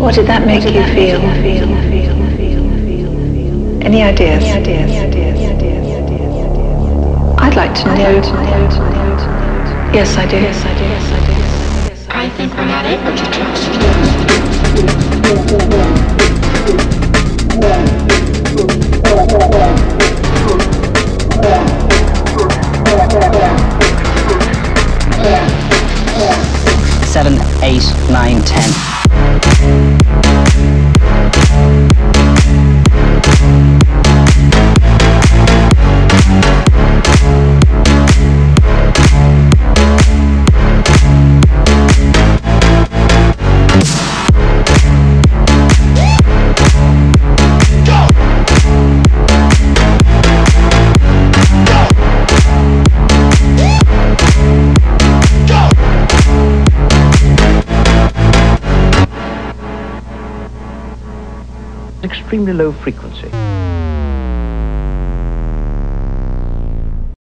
What did that make you feel? Any ideas? I'd like to know. Yes, I do. Yes, I do. Yes, I do. I think we're not able to trust. Seven, eight, nine, ten. Extremely low frequency.